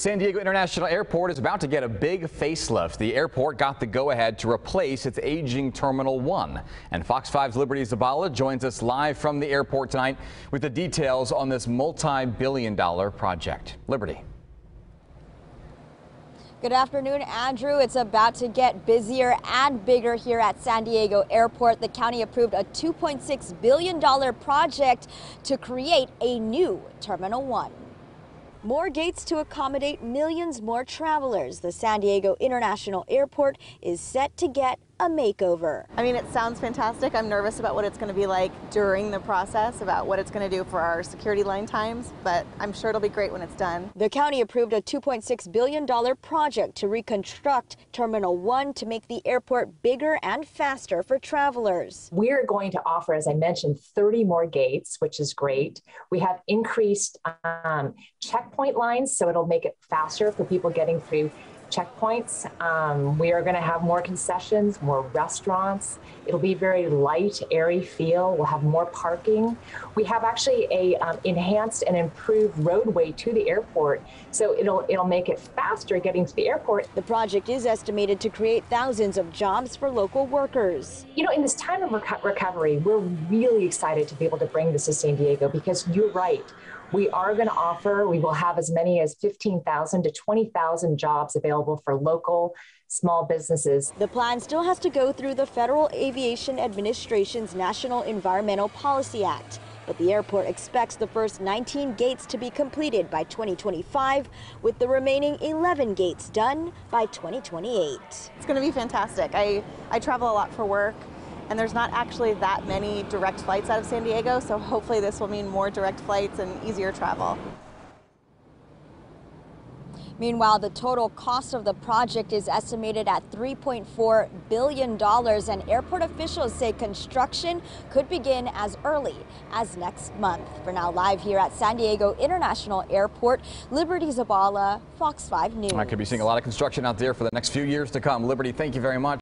San Diego International Airport is about to get a big facelift. The airport got the go-ahead to replace its aging Terminal 1. And Fox 5's Liberty Zabala joins us live from the airport tonight with the details on this multi-billion dollar project. Liberty. Good afternoon, Andrew. It's about to get busier and bigger here at San Diego Airport. The county approved a $2.6 billion project to create a new Terminal 1. More gates to accommodate millions more travelers. The San Diego International Airport is set to get a makeover. I mean, it sounds fantastic. I'm nervous about what it's going to be like during the process, about what it's going to do for our security line times, but I'm sure it'll be great when it's done. The county approved a $2.6 billion project to reconstruct Terminal 1 to make the airport bigger and faster for travelers. We're going to offer, as I mentioned, 30 more gates, which is great. We have increased um, checkpoint lines, so it'll make it faster for people getting through checkpoints. Um, we are going to have more concessions, more restaurants. It'll be very light, airy feel. We'll have more parking. We have actually a um, enhanced and improved roadway to the airport, so it'll it'll make it faster getting to the airport. The project is estimated to create thousands of jobs for local workers. You know, in this time of reco recovery, we're really excited to be able to bring this to San Diego because you're right. We are going to offer, we will have as many as 15,000 to 20,000 jobs available for local small businesses. The plan still has to go through the Federal Aviation Administration's National Environmental Policy Act. But the airport expects the first 19 gates to be completed by 2025, with the remaining 11 gates done by 2028. It's going to be fantastic. I, I travel a lot for work and there's not actually that many direct flights out of San Diego, so hopefully this will mean more direct flights and easier travel. Meanwhile, the total cost of the project is estimated at $3.4 billion, and airport officials say construction could begin as early as next month. For now, live here at San Diego International Airport, Liberty Zabala, Fox 5 News. I could be seeing a lot of construction out there for the next few years to come. Liberty, thank you very much.